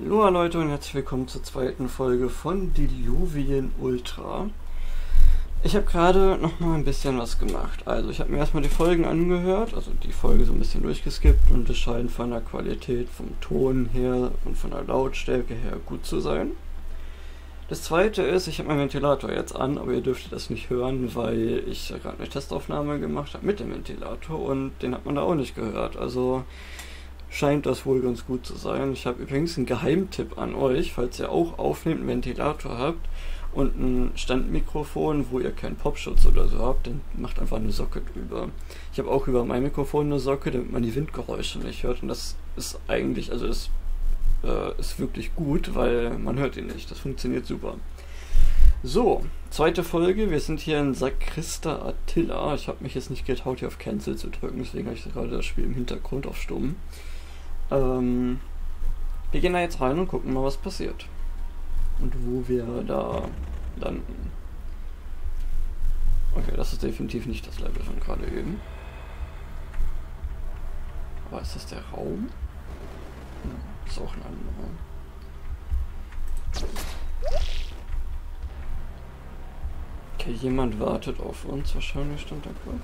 Hallo Leute und herzlich willkommen zur zweiten Folge von Diluvien Ultra. Ich habe gerade noch mal ein bisschen was gemacht. Also ich habe mir erstmal die Folgen angehört, also die Folge so ein bisschen durchgeskippt und es scheint von der Qualität vom Ton her und von der Lautstärke her gut zu sein. Das zweite ist, ich habe meinen Ventilator jetzt an, aber ihr dürftet das nicht hören, weil ich gerade eine Testaufnahme gemacht habe mit dem Ventilator und den hat man da auch nicht gehört. Also scheint das wohl ganz gut zu sein. Ich habe übrigens einen Geheimtipp an euch, falls ihr auch aufnehmt, einen Ventilator habt und ein Standmikrofon, wo ihr keinen Popschutz oder so habt, dann macht einfach eine Socke drüber. Ich habe auch über mein Mikrofon eine Socke, damit man die Windgeräusche nicht hört und das ist eigentlich, also das äh, ist wirklich gut, weil man hört ihn nicht. Das funktioniert super. So, zweite Folge. Wir sind hier in Sakrista Attila. Ich habe mich jetzt nicht getraut, hier auf Cancel zu drücken, deswegen habe ich gerade das Spiel im Hintergrund auf Stumm. Ähm, wir gehen da jetzt rein und gucken mal, was passiert. Und wo wir da landen. Okay, das ist definitiv nicht das Level von gerade eben. Aber ist das der Raum? Hm, ist auch ein anderer. Okay, jemand wartet auf uns. Wahrscheinlich stand da gerade.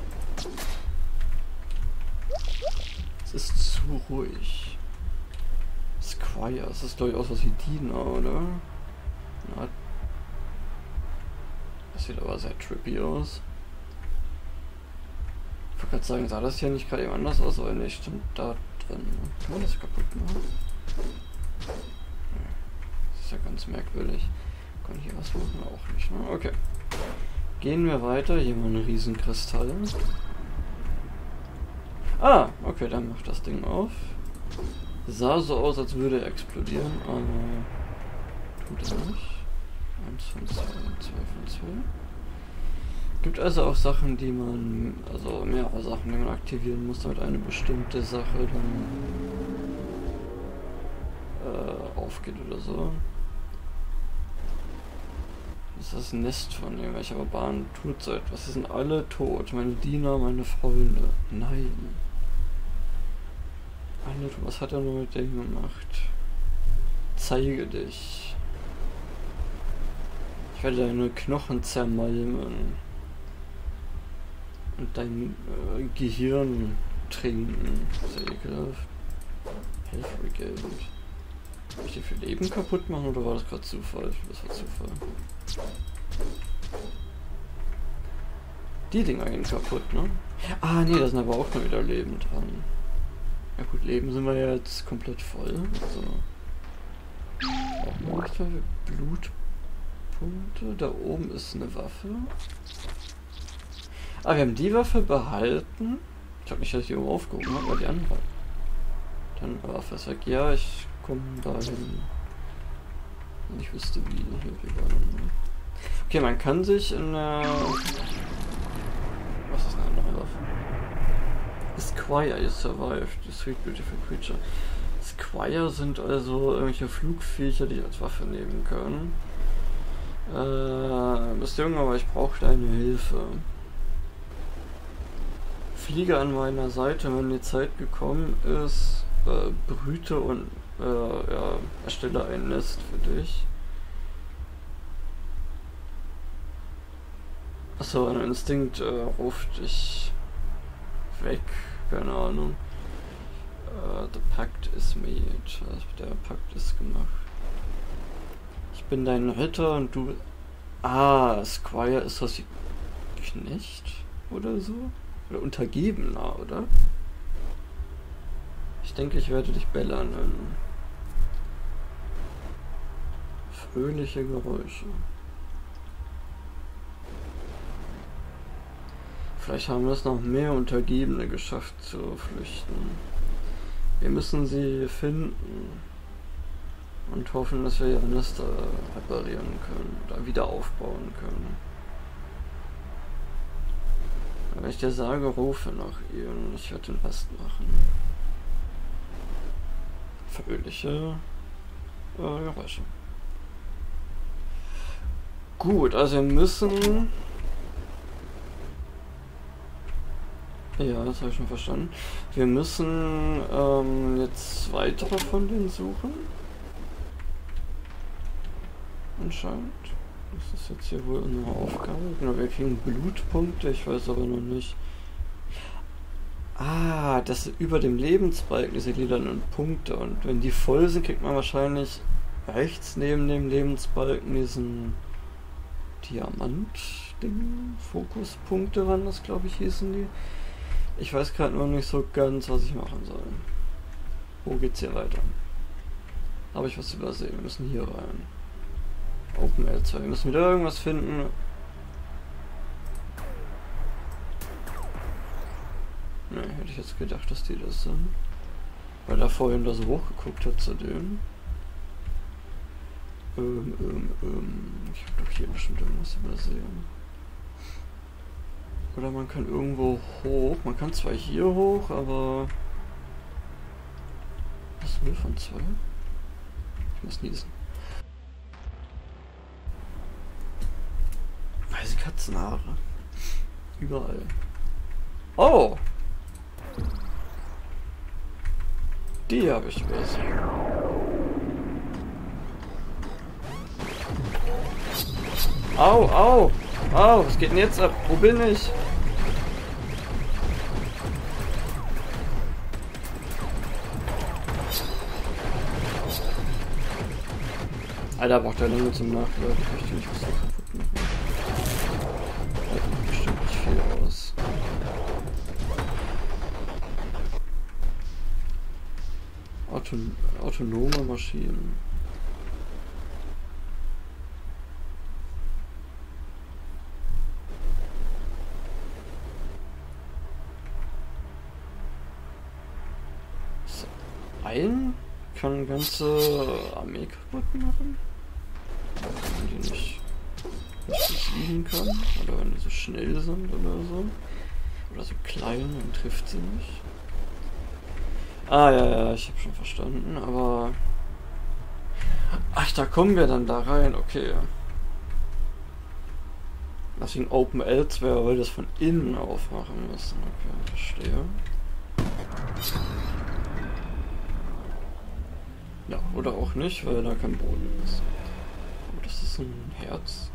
Es ist zu ruhig. Squire, das ist glaube ich aus was wie Diener, oder? Na, das sieht aber sehr trippy aus. Ich wollte gerade sagen, sah das hier nicht gerade eben anders aus, aber nicht stimmt da drin. Kann man das kaputt machen? Das ist ja ganz merkwürdig. Kann hier was machen? Auch nicht, ne? Okay. Gehen wir weiter. Hier mal ein Riesenkristall. Ah, okay, dann macht das Ding auf. Sah so aus, als würde er explodieren, aber tut er nicht. 1 von 2, 2 von 2. Gibt also auch Sachen, die man, also mehrere Sachen, die man aktivieren muss, damit eine bestimmte Sache dann äh, aufgeht oder so. Das ist das Nest von irgendwelcher Bahn tut so etwas. Sie sind alle tot. Meine Diener, meine Freunde. Nein. Alter, was hat er nur mit dem gemacht? Zeige dich. Ich werde deine Knochen zermalmen. Und dein äh, Gehirn trinken. Ekelhaft. Health Regained. Soll ich dir für Leben kaputt machen oder war das gerade Zufall? Das war Zufall. Die Dinger gehen kaputt, ne? Ah, nee, da sind aber auch nur wieder Leben dran. Ja gut, Leben sind wir ja jetzt komplett voll. Also auch für Blutpunkte. Da oben ist eine Waffe. Ah, wir haben die Waffe behalten. Ich habe nicht, dass ich die oben aufgehoben habe, aber die andere. Dann Waffe ist weg. Ja, ich komme dahin. Ich wüsste wie. Hier, wir waren. Okay, man kann sich in der. Was ist eine andere Waffe? Squire, you survived, you sweet beautiful creature. Squire sind also irgendwelche Flugviecher, die ich als Waffe nehmen können. Äh, bist jung, aber ich brauche deine Hilfe. Fliege an meiner Seite, wenn die Zeit gekommen ist, äh, brüte und äh, ja, erstelle ein Nest für dich. Achso, ein Instinkt äh, ruft dich weg keine Ahnung. Uh, the Pact is made. Also der Pakt ist gemacht. Ich bin dein Ritter und du. Ah, Squire ist das Knecht oder so? Oder Untergebener, oder? Ich denke, ich werde dich Bella nennen. Fröhliche Geräusche. Vielleicht haben es noch mehr Untergebene geschafft zu flüchten. Wir müssen sie finden und hoffen, dass wir ihre Nester reparieren können oder wieder aufbauen können. Wenn ich dir sage, rufe nach ihr und ich werde den Rest machen. Fröhliche äh, Geräusche. Gut, also wir müssen Ja, das habe ich schon verstanden. Wir müssen ähm, jetzt weitere von denen suchen. anscheinend. Das ist jetzt hier wohl unsere Aufgabe. Genau, wir kriegen Blutpunkte, ich weiß aber noch nicht. Ah, das ist über dem Lebensbalken, diese lilanen Punkte. Und wenn die voll sind, kriegt man wahrscheinlich rechts neben dem Lebensbalken diesen Diamant-Ding. Fokuspunkte waren das, glaube ich, hießen die. Ich weiß gerade noch nicht so ganz, was ich machen soll. Wo geht's hier weiter? Habe ich was übersehen? Wir müssen hier rein. Open L2. Wir müssen wieder irgendwas finden. Ne, hätte ich jetzt gedacht, dass die das sind. Weil er vorhin da so hochgeguckt hat zu denen. Ähm, ähm, ähm. Ich habe doch hier bestimmt irgendwas übersehen. Oder man kann irgendwo hoch. Man kann zwar hier hoch, aber... Was ist 0 von 2? Ich muss niesen. Weiße Katzenhaare. Überall. Oh! Die habe ich übersehen. Au, au! Au, was geht denn jetzt ab? Wo bin ich? Alter, braucht der lange zum Nachladen. Ich möchte nicht was kaputt machen. Hält macht bestimmt nicht viel aus. Auton autonome Maschinen. ein kann ganze Armee kaputt machen wenn die nicht, nicht fliegen kann. Oder wenn die so schnell sind oder so. Oder so klein und trifft sie nicht. Ah, ja, ja, ich habe schon verstanden, aber... Ach, da kommen wir dann da rein, okay. Deswegen Open L2, weil wir das von innen aufmachen müssen. Okay, verstehe. Ja, oder auch nicht, weil da kein Boden ist das ist ein Herz.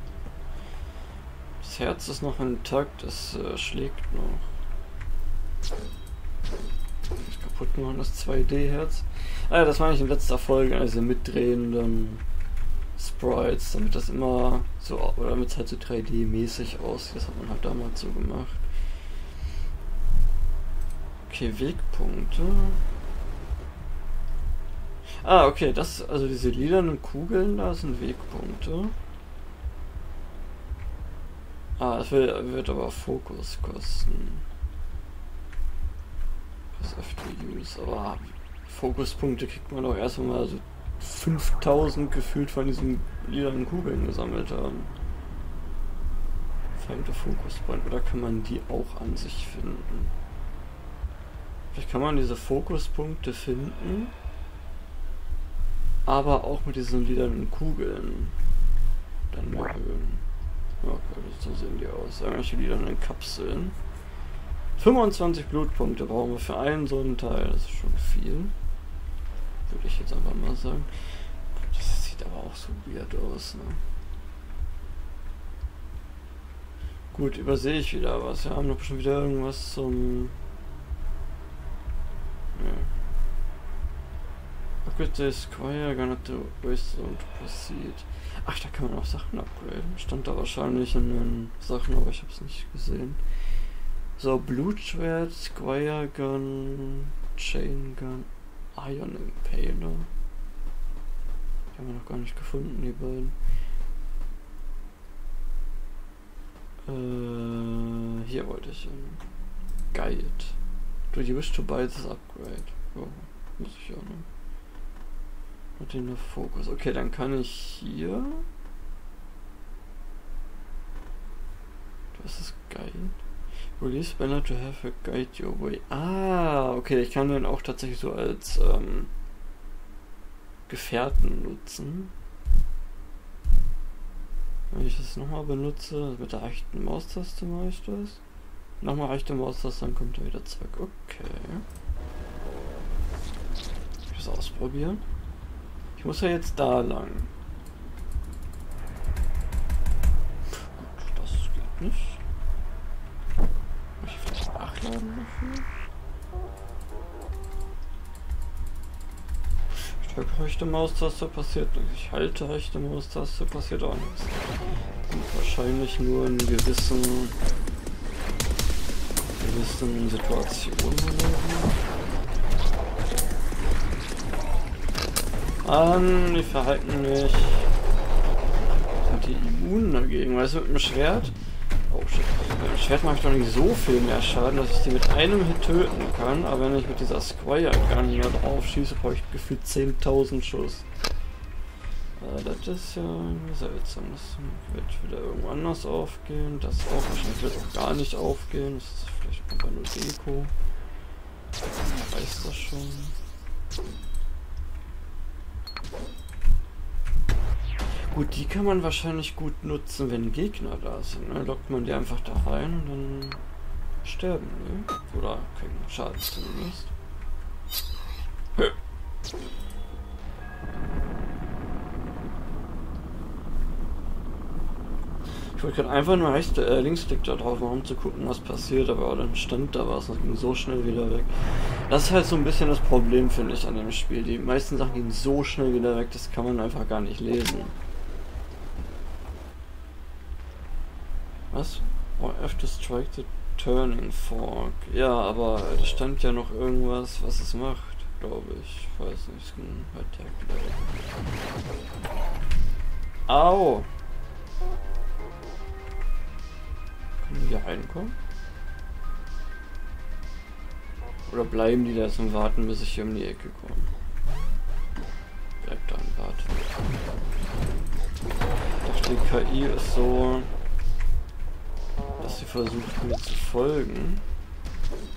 Das Herz ist noch intakt, es äh, schlägt noch. Das kaputt machen, das 2D-Herz. Ah ja, das war ich in letzter Folge, also mitdrehenden Sprites, damit das immer so, oder damit es halt so 3D-mäßig aussieht. Das hat man halt damals so gemacht. Okay, Wegpunkte. Ah, okay, das, also diese lilanen Kugeln da sind Wegpunkte. Ah, es wird, wird aber Fokus kosten. Das Use, aber Fokuspunkte kriegt man doch erst mal so 5000 gefühlt von diesen lilanen Kugeln gesammelt haben. Verdammte Fokuspunkte, oder kann man die auch an sich finden? Vielleicht kann man diese Fokuspunkte finden aber auch mit diesen lilanen Kugeln dann erhöhen. Okay, so sehen die aus. Irgendwelche lilanen Kapseln. 25 Blutpunkte brauchen wir für einen so einen Teil. Das ist schon viel. Würde ich jetzt einfach mal sagen. Das sieht aber auch so weird aus, ne? Gut, übersehe ich wieder was. Wir haben doch schon wieder irgendwas zum... Upgrade the Squire, gonna to waste to proceed. Ach, da kann man auch Sachen upgraden. Stand da wahrscheinlich in den Sachen, aber ich habe es nicht gesehen. So, Blutschwert, Squire Gun, Chain Gun, Iron Impaler. Die haben wir noch gar nicht gefunden, die beiden. Äh, hier wollte ich hin. Guide. Do you wish to buy this upgrade? Oh, muss ich auch noch. Und den Fokus. Okay, dann kann ich hier. Das ist geil. Release banner to have a guide your way. Ah, okay, ich kann den auch tatsächlich so als ähm, Gefährten nutzen. Wenn ich das nochmal benutze, mit der rechten Maustaste mache ich das. Nochmal rechte Maustaste, dann kommt er wieder zurück. Okay. Ich muss ausprobieren. Ich muss ja jetzt da lang. Gut, das geht nicht. Muss ich vielleicht nachladen müssen? Ich drücke rechte Maustaste, passiert nichts. Ich halte rechte Maustaste, passiert auch nichts. Und wahrscheinlich nur in gewissen gewissen Situationen. An, die verhalten mich. Sind die immun dagegen? Weißt du, mit dem Schwert? Oh shit. Mit dem Schwert mache ich doch nicht so viel mehr Schaden, dass ich die mit einem Hit töten kann. Aber wenn ich mit dieser Squire Gun hier drauf schieße, brauche ich gefühlt 10.000 Schuss. Äh, das ist ja seltsam. Das wird wieder irgendwo anders aufgehen. Das auch. Wahrscheinlich wird auch gar nicht aufgehen. Das ist vielleicht einfach nur Deko. Ich weiß das schon. Gut, die kann man wahrscheinlich gut nutzen, wenn Gegner da sind. Ne? Lockt man die einfach da rein und dann sterben die. Oder kriegen Schaden zumindest. Ich wollte gerade einfach nur rechts, äh, Linksklick da drauf machen, um zu gucken, was passiert, aber dann stand da was und ging so schnell wieder weg. Das ist halt so ein bisschen das Problem, finde ich, an dem Spiel. Die meisten Sachen gehen so schnell wieder weg, das kann man einfach gar nicht lesen. Was? F to strike the turning fork. Ja, aber da stand ja noch irgendwas, was es macht, glaube ich. Ich weiß nicht, es ging Attack Au! Können die hier reinkommen? Oder bleiben die da zum Warten, bis ich hier um die Ecke komme? Bleibt da und warte. Ich die KI ist so dass sie versucht mir zu folgen.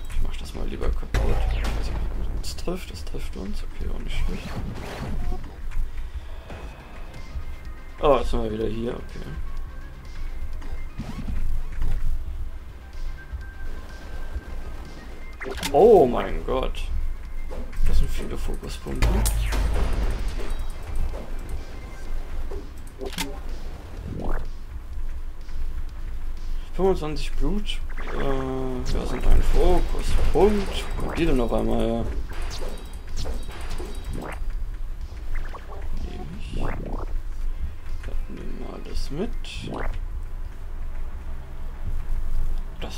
Ich mach das mal lieber kaputt. Ich weiß trifft. Das trifft uns. Okay, auch nicht schlecht. Oh, jetzt sind wir wieder hier. Okay. Oh mein Gott. Das sind viele Fokuspunkte. 25 Blut. Äh, ja, sind ein Fokuspunkt. Kommt die denn auf einmal her? Nehme ich. Nehmen wir alles mit.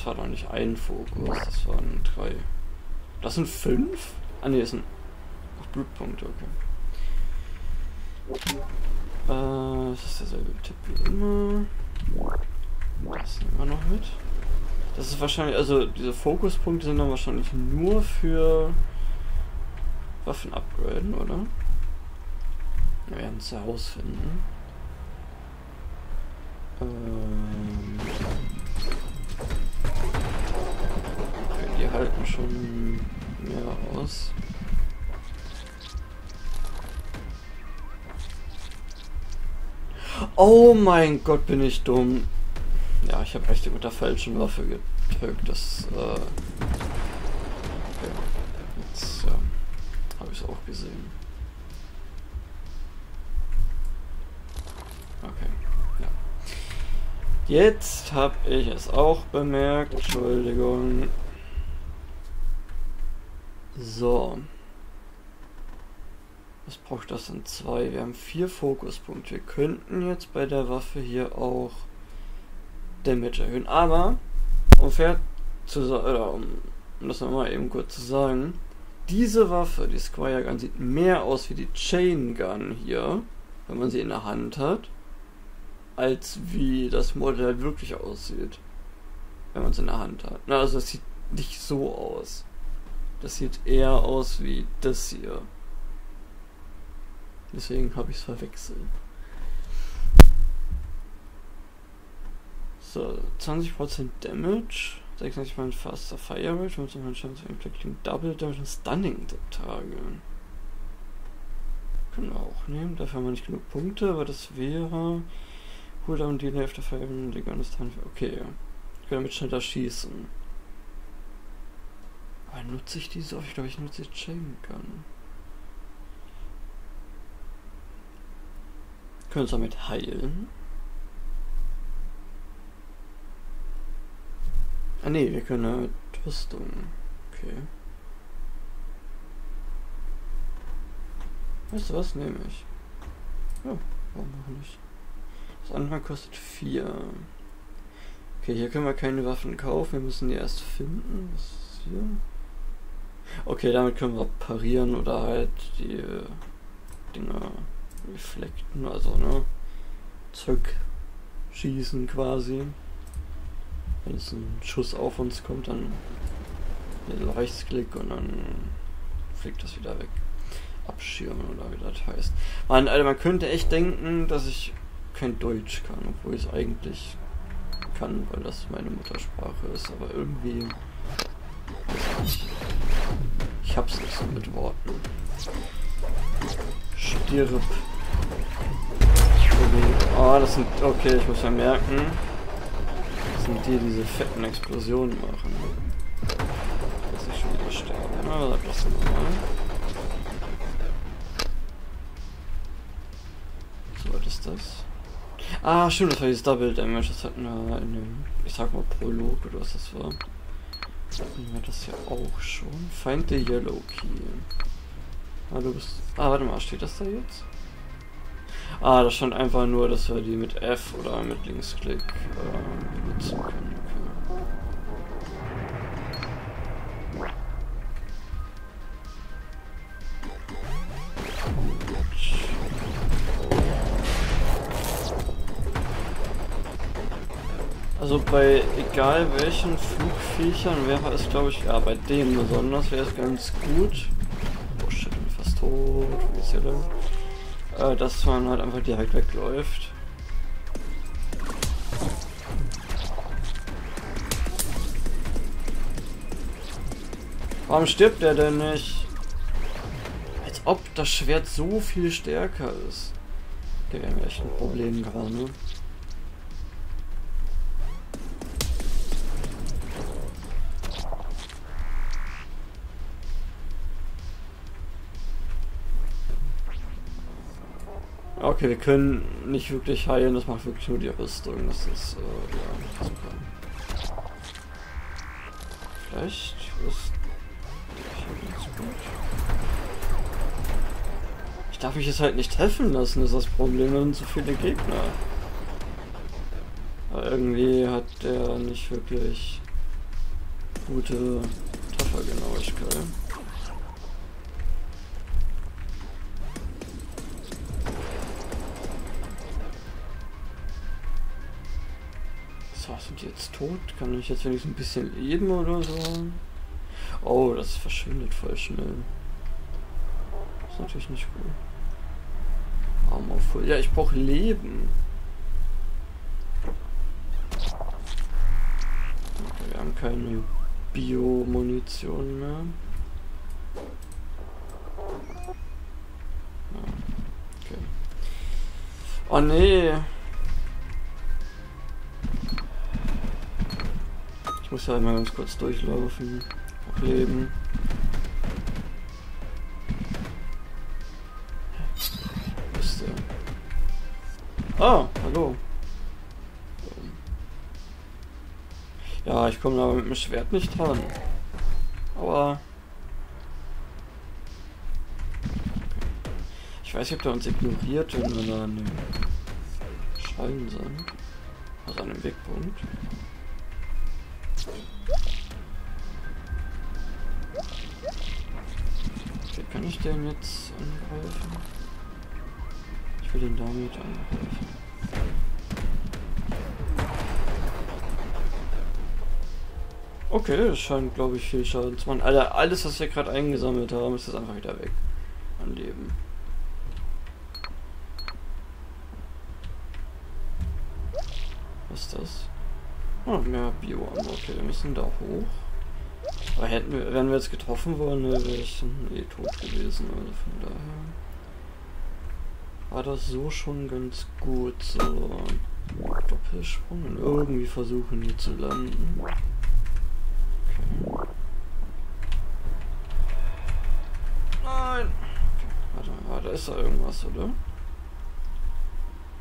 Das war doch nicht ein Fokus, das waren drei. Das sind fünf? Ah ne, das sind Ach, Blutpunkte, okay. Äh, das ist derselbe Tipp wie immer. Das nehmen wir noch mit. Das ist wahrscheinlich, also diese Fokuspunkte sind dann wahrscheinlich nur für Waffen upgraden, oder? Wir werden es herausfinden. Ähm halten schon mehr aus. Oh mein Gott, bin ich dumm. Ja, ich habe richtig mit der falschen Waffe gedrückt. Das, äh, okay. Jetzt ähm, habe ich es auch gesehen. Okay, ja. Jetzt habe ich es auch bemerkt. Entschuldigung. So. Was braucht das denn? Zwei. Wir haben vier Fokuspunkte. Wir könnten jetzt bei der Waffe hier auch Damage erhöhen. Aber, um fair zu oder um, um das nochmal eben kurz zu sagen, diese Waffe, die Squire Gun, sieht mehr aus wie die Chain Gun hier, wenn man sie in der Hand hat, als wie das Modell wirklich aussieht, wenn man es in der Hand hat. Also es sieht nicht so aus. Das sieht eher aus wie das hier. Deswegen habe ich es verwechselt. So, 20% Damage, 96% faster Fire Rate, 15% Chance of Inflicting Double Damage und Stunning Tage. Können wir auch nehmen, dafür haben wir nicht genug Punkte, aber das wäre Cooldown Delay after Fire time. Okay, ich kann damit schneller schießen. Aber nutze ich die so? Ich glaube, ich nutze die Chain Gun. Können uns damit heilen? Ah ne, wir können halt Rüstung. Okay. Weißt du was? Nehme ich. Ja, warum auch nicht? Das andere kostet 4. Okay, hier können wir keine Waffen kaufen, wir müssen die erst finden. Was ist hier? Okay, damit können wir parieren oder halt die äh, Dinger reflekten, also ne? Zurückschießen quasi. Wenn es ein Schuss auf uns kommt, dann Rechtsklick und dann fliegt das wieder weg. Abschirmen oder wie das heißt. Man, Alter, man könnte echt denken, dass ich kein Deutsch kann, obwohl ich es eigentlich kann, weil das meine Muttersprache ist, aber irgendwie. Ich hab's nicht so mit Worten. Stirb. Oh, das sind. Okay, ich muss ja merken. Das sind die, die diese fetten Explosionen machen. Dass ich schon wieder sterbe. Na, sag das nochmal. So, was ist das? Ah, stimmt, das war dieses Double Damage. Das hatten wir in dem, ich sag mal, Prolog oder was das war. Hatten wir das ja auch schon. Find the Yellow Key. Ah, du bist. Ah, warte mal, steht das da jetzt? Ah, da stand einfach nur, dass wir die mit F oder mit Linksklick äh, benutzen können. Also bei egal welchen Flugviechern wäre es glaube ich, ja bei dem besonders wäre es ganz gut. Oh shit, bin fast tot. Wo ist hier denn? Äh, dass man halt einfach direkt wegläuft. Warum stirbt der denn nicht? Als ob das Schwert so viel stärker ist. Okay, wir haben echt ein Problem gerade. Ne? Okay, wir können nicht wirklich heilen, das macht wirklich nur die Rüstung. Das ist, äh, ja, super. Vielleicht ist Ich darf mich jetzt halt nicht treffen lassen, ist das Problem, sind zu viele Gegner. Aber irgendwie hat der nicht wirklich gute Treffergenauigkeit. Tot? Kann ich jetzt wenigstens ein bisschen leben oder so? Oh, das verschwindet voll schnell. Ist natürlich nicht gut. Armor voll. Ja, ich brauche Leben. Okay, wir haben keine Bio-Munition mehr. Okay. Oh nee. Muss ja mal ganz kurz durchlaufen. Leben. Ist der? Ah, hallo. Ja, ich komme aber mit dem Schwert nicht dran. Aber... Ich weiß nicht, ob der uns ignoriert, wenn wir da an dem Schein sind. Also an dem Wegpunkt. Den jetzt angreifen? Ich will den damit angreifen. Okay, das scheint, glaube ich, viel Schaden zu machen. Alter, alles, was wir gerade eingesammelt haben, ist jetzt einfach wieder weg. An Leben. Was ist das? Oh, mehr bio -Ammo. Okay, wir müssen da hoch. Aber hätten wir, wären wir jetzt getroffen worden, wäre ich eh tot gewesen. Also von daher war das so schon ganz gut. So Doppelsprung und irgendwie versuchen hier zu landen. Nein! Warte, warte, ist da irgendwas, oder?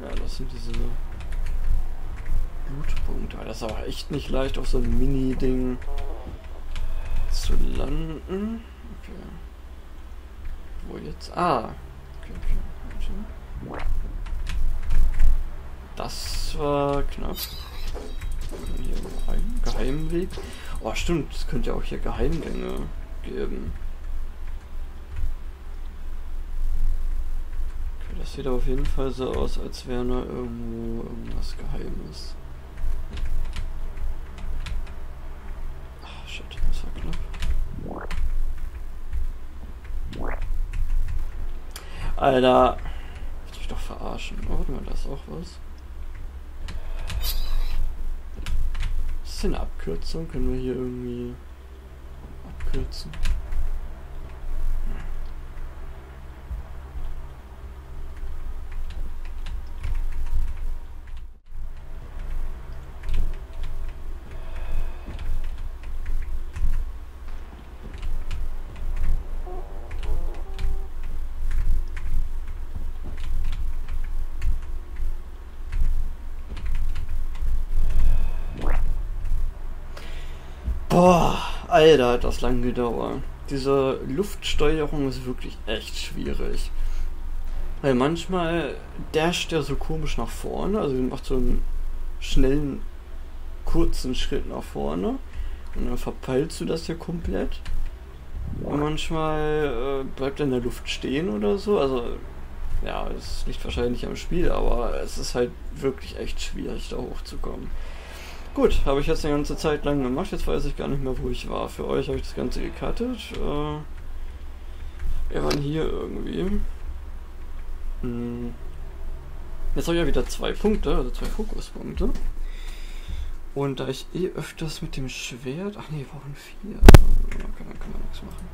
Ja, das sind diese Blutpunkt. Aber das ist aber echt nicht leicht auf so einem Mini-Ding zu landen. Okay. Wo jetzt? Ah. Okay, okay. Das war knapp. Hier ein Geheimweg. Oh, stimmt. Es könnte ja auch hier Geheimgänge geben. Okay, das sieht auf jeden Fall so aus, als wäre da irgendwo irgendwas Geheimes. Ach, shit. Das war knapp. Alter. Ich mich doch verarschen. Oh, warte mal, da ist auch was. ist denn eine Abkürzung? Können wir hier irgendwie abkürzen? Boah, Alter, hat das lang gedauert. Diese Luftsteuerung ist wirklich echt schwierig. Weil manchmal dasht er so komisch nach vorne, also macht so einen schnellen, kurzen Schritt nach vorne und dann verpeilst du das ja komplett. Und manchmal äh, bleibt er in der Luft stehen oder so. Also, ja, es liegt wahrscheinlich am Spiel, aber es ist halt wirklich echt schwierig, da hochzukommen. Gut, habe ich jetzt eine ganze Zeit lang gemacht. Jetzt weiß ich gar nicht mehr, wo ich war. Für euch habe ich das Ganze gecuttet. Äh, wir waren hier irgendwie. Hm. Jetzt habe ich ja wieder zwei Punkte, also zwei Fokuspunkte. Und da ich eh öfters mit dem Schwert. Ach nee, wir brauchen vier. Okay, dann können wir nichts machen.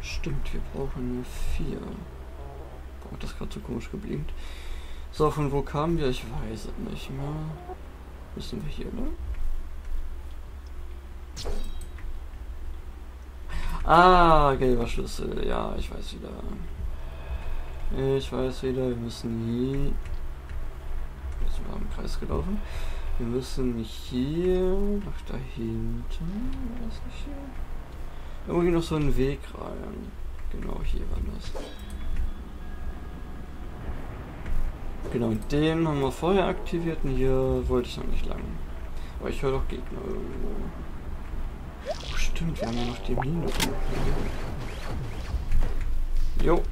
Stimmt, wir brauchen nur vier. Boah, das gerade so komisch geblinkt. So, von wo kamen wir? Ich weiß es nicht mehr. Müssen wir hier, ne? Ah, gelber Schlüssel. Ja, ich weiß wieder. Ich weiß wieder, wir müssen hier. Jetzt sind im Kreis gelaufen. Wir müssen hier nach dahinten. War hier? Irgendwie noch so einen Weg rein. Genau hier war das. Genau, den haben wir vorher aktiviert und hier wollte ich noch nicht lang. Aber ich höre doch Gegner irgendwo. Oh, stimmt, wir haben ja noch die Mine. Jo.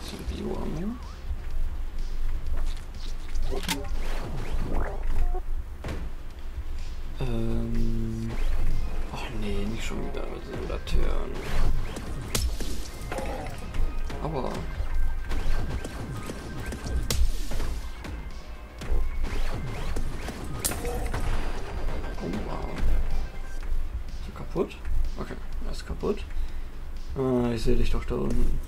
Ist Bio-Ammo. Ähm. Ach nee, nicht schon wieder mit so Laternen. Aber. Sehe dich doch da unten.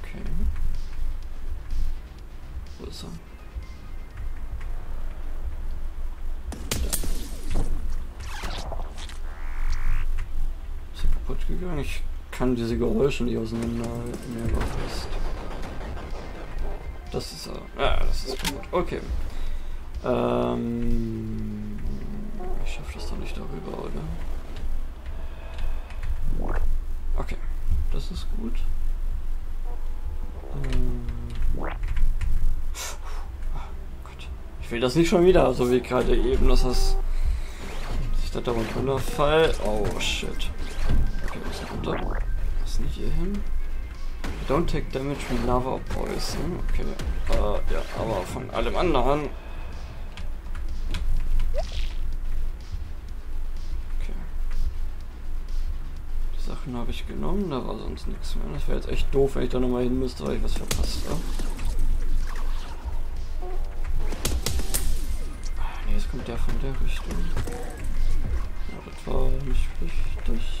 Okay. Wo ist er? Ist er kaputt gegangen? Ich kann diese Geräusche nicht auseinander mehr fest. Das ist er. Ja, das ist gut. Okay. Ähm, das nicht schon wieder, so wie gerade eben, dass das sich da dauernd runterfall. Oh shit. Okay, was runter? Was nicht hier hin? Don't take damage from lava poison. Okay. Äh, ja, aber von allem anderen. Okay. Die Sachen habe ich genommen, da war sonst nichts mehr. Das wäre jetzt echt doof, wenn ich da nochmal hin müsste, weil ich was verpasst habe. Jetzt kommt der Richtung. Ja, das war nicht richtig.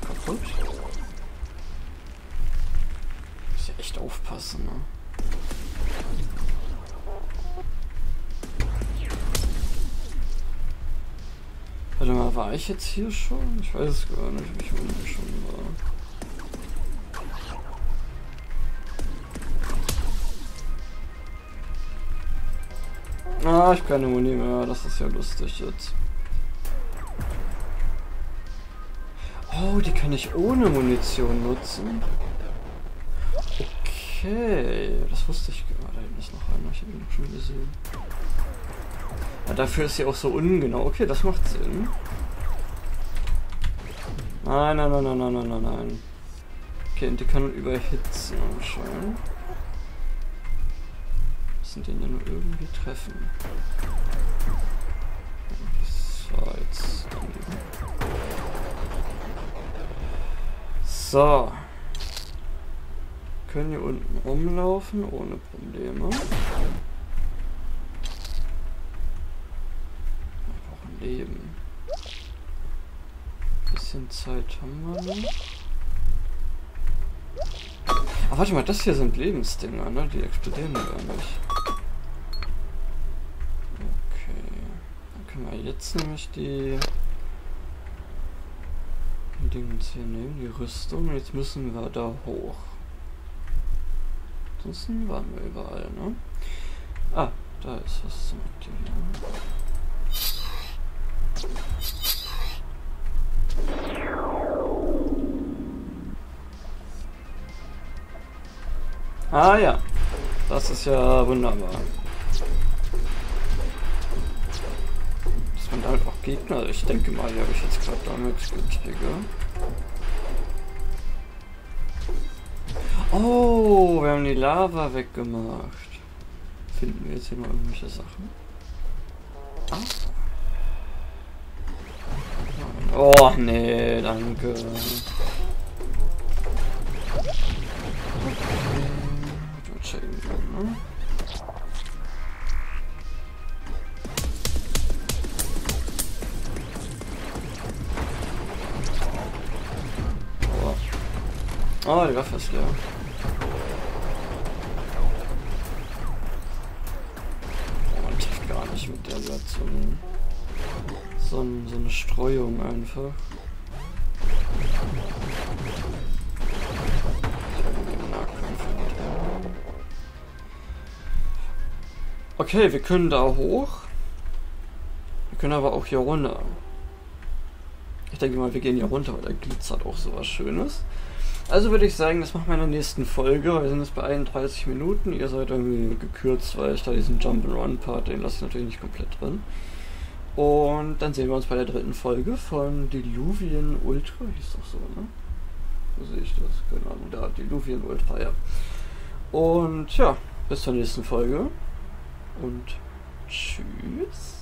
kaputt. Muss ja echt aufpassen, ne? War ich jetzt hier schon? Ich weiß es gar nicht, ob ich unten schon war. Ah, ich habe keine Muni mehr. Das ist ja lustig jetzt. Oh, die kann ich ohne Munition nutzen. Okay, das wusste ich gerade. Da hinten ist noch einer. Ich habe ihn schon gesehen. Ja, dafür ist sie auch so ungenau. Okay, das macht Sinn. Nein, nein, nein, nein, nein, nein, nein, nein. Okay, und die kann überhitzen anscheinend. Müssen den ja nur irgendwie treffen. So, jetzt So. Können hier unten rumlaufen ohne Probleme. Wir brauchen Leben. Bisschen Zeit haben wir noch. Ach, warte mal, das hier sind Lebensdinger, ne? Die explodieren gar nicht. Okay. Dann können wir jetzt nämlich die Dingens hier nehmen, die Rüstung. Jetzt müssen wir da hoch. Ansonsten waren wir überall, ne? Ah, da ist was zum Aktivieren. Ah ja, das ist ja wunderbar. Gegner. Ich denke mal, die habe ich jetzt gerade damit günstiger. Oh, wir haben die Lava weggemacht. Finden wir jetzt hier mal irgendwelche Sachen? Ah. Oh, nee, danke. Oh, die Waffe ist leer. Man trifft gar nicht mit der Satz so, so, so eine Streuung einfach. Okay, wir können da hoch. Wir können aber auch hier runter. Ich denke mal, wir gehen hier runter, weil da glitzert auch sowas Schönes. Also würde ich sagen, das machen wir in der nächsten Folge. Wir sind jetzt bei 31 Minuten. Ihr seid irgendwie gekürzt, weil ich da diesen Jump-and-Run-Part, den lasse ich natürlich nicht komplett drin. Und dann sehen wir uns bei der dritten Folge von Diluvian Ultra. Hieß doch so, ne? Wo sehe ich das? Genau, da, Diluvian Ultra, ja. Und ja, bis zur nächsten Folge. Und tschüss.